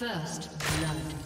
First blood.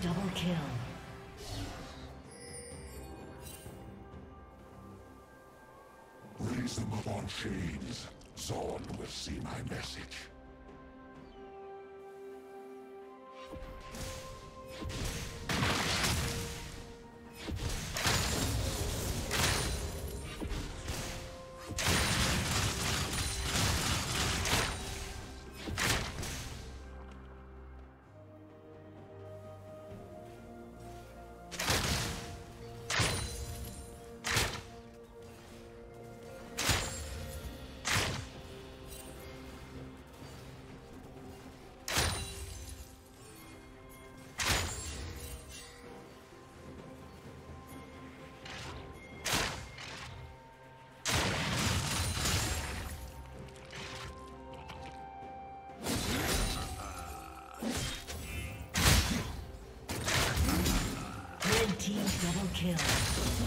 Double kill. Raise them up on chains. Zaun will see my message. Kill.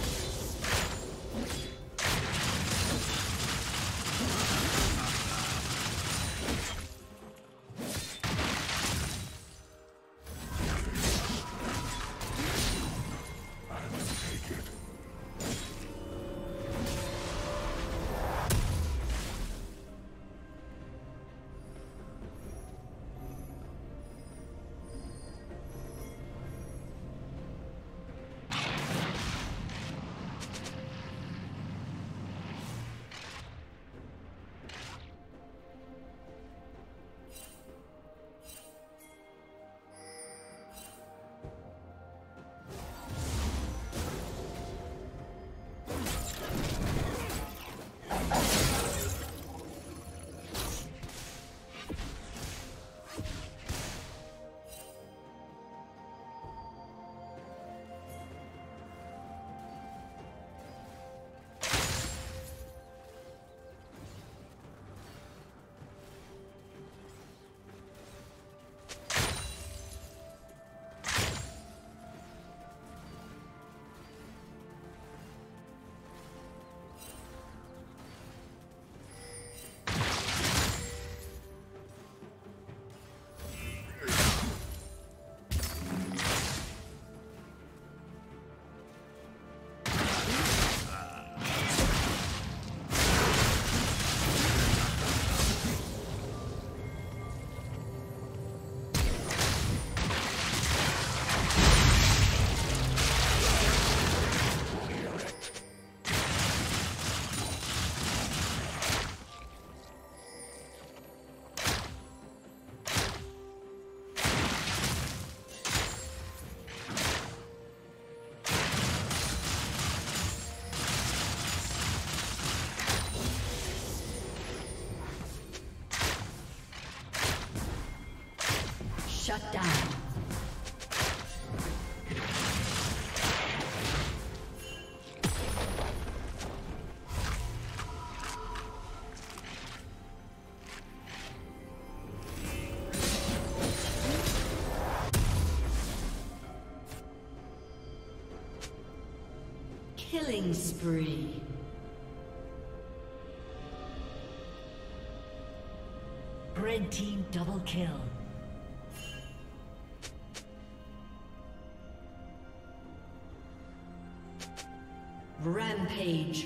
Killing spree. Red team double kill. Rampage.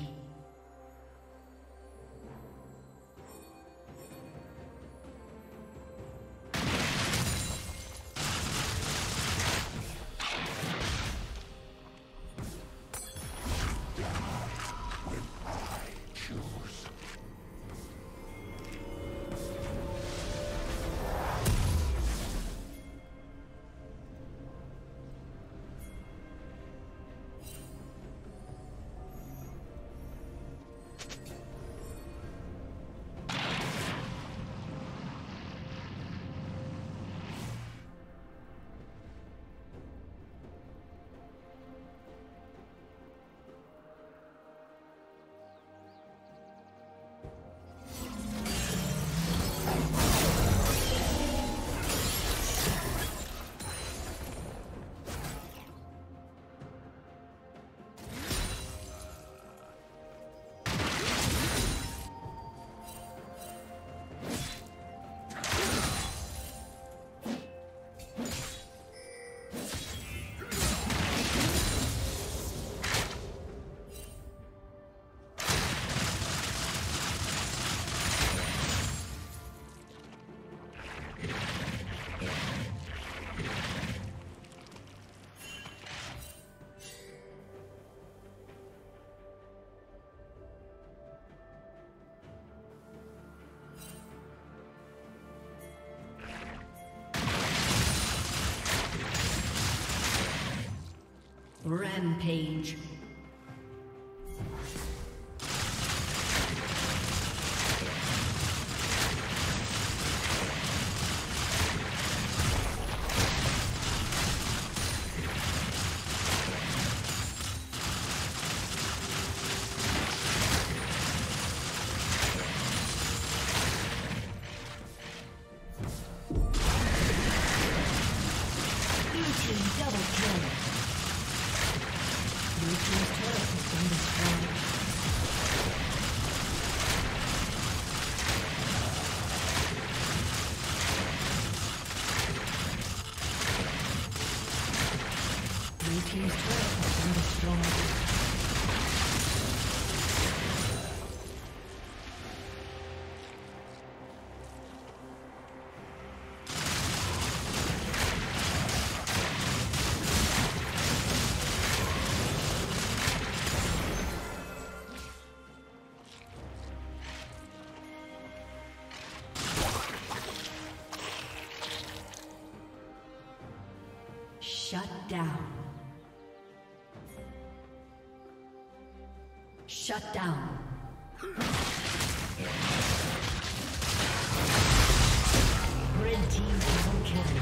Rampage. Down. Shut down. Red team double kill.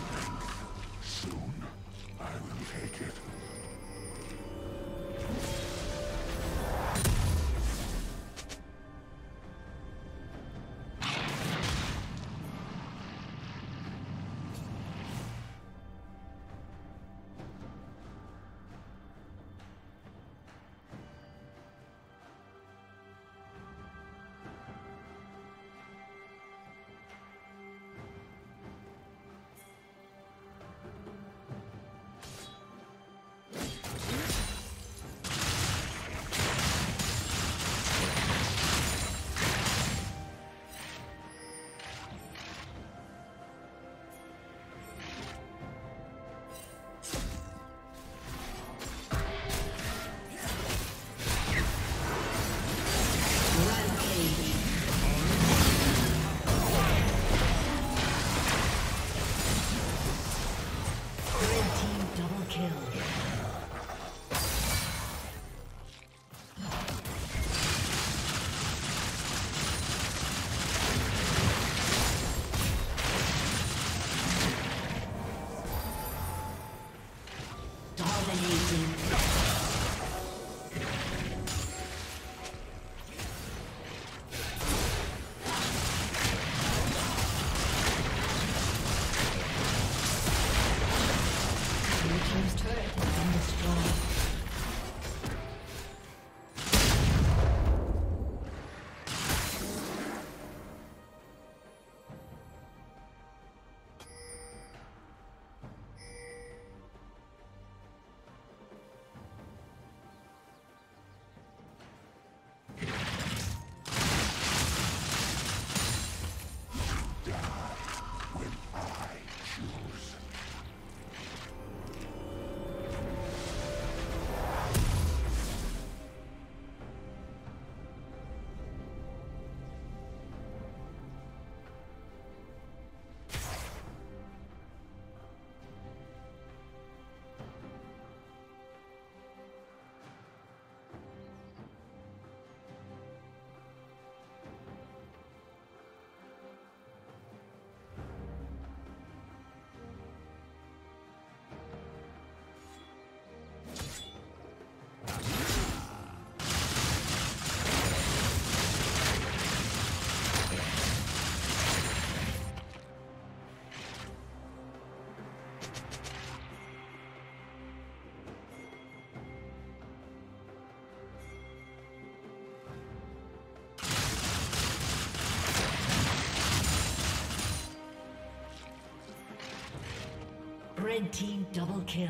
Red team double kill.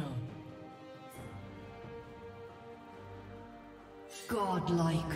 Godlike.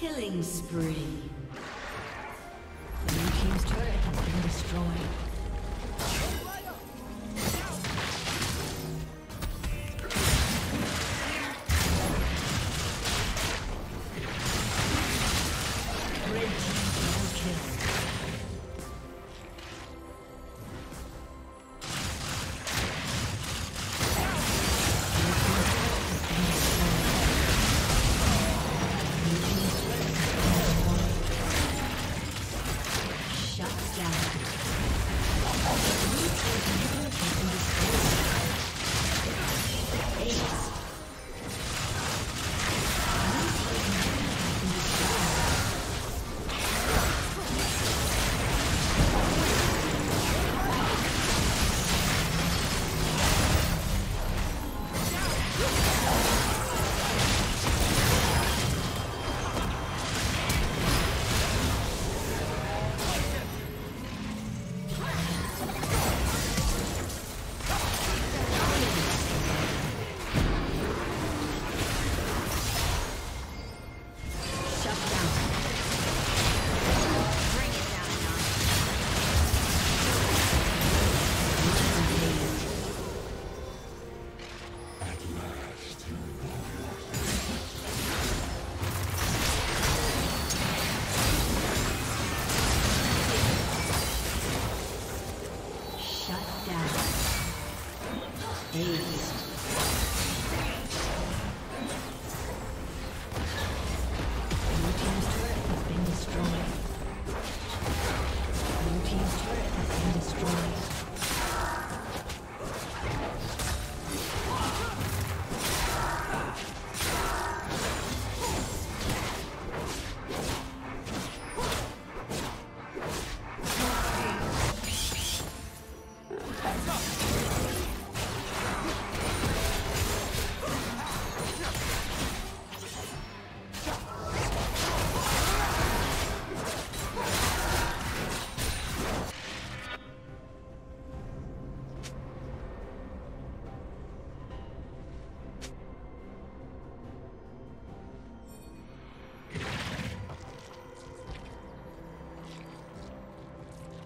Killing spree. dazed.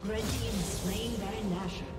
Red team slain Baron Nashor.